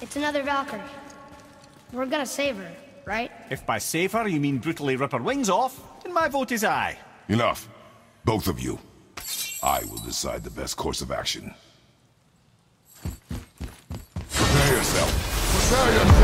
It's another Valkyrie. We're gonna save her, right? If by save her you mean brutally rip her wings off, then my vote is aye. Enough. Both of you. I will decide the best course of action. Prepare yourself. Prepare yourself!